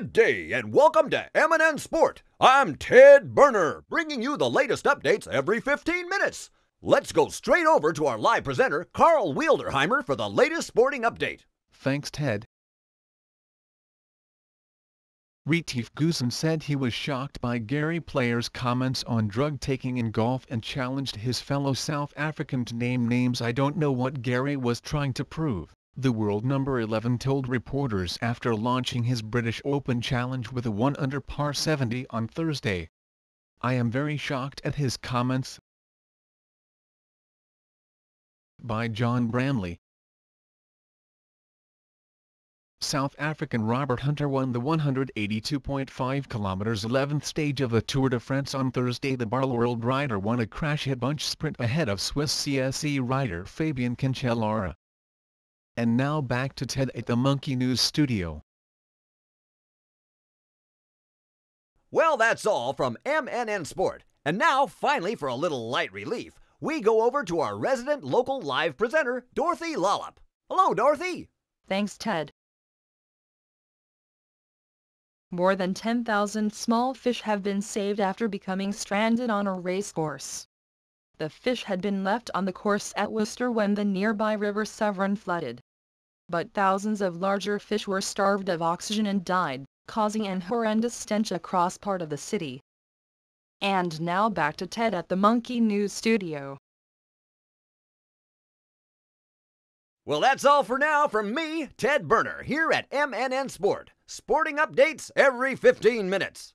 Good day and welcome to MNN Sport. I'm Ted Berner, bringing you the latest updates every 15 minutes. Let's go straight over to our live presenter, Carl Wielderheimer, for the latest sporting update. Thanks, Ted. Retief Goosen said he was shocked by Gary Player's comments on drug taking in golf and challenged his fellow South African to name names I don't know what Gary was trying to prove. The world number 11 told reporters after launching his British Open challenge with a 1 under par 70 on Thursday. I am very shocked at his comments. By John Bramley. South African Robert Hunter won the 182.5 km 11th stage of the Tour de France on Thursday. The Barloworld rider won a crash hit bunch sprint ahead of Swiss CSC rider Fabian Cancellara. And now back to Ted at the Monkey News studio. Well, that's all from MNN Sport. And now, finally, for a little light relief, we go over to our resident local live presenter, Dorothy Lollop. Hello, Dorothy. Thanks, Ted. More than 10,000 small fish have been saved after becoming stranded on a racecourse. The fish had been left on the course at Worcester when the nearby River Severn flooded but thousands of larger fish were starved of oxygen and died, causing an horrendous stench across part of the city. And now back to Ted at the Monkey News Studio. Well, that's all for now from me, Ted Burner, here at MNN Sport. Sporting updates every 15 minutes.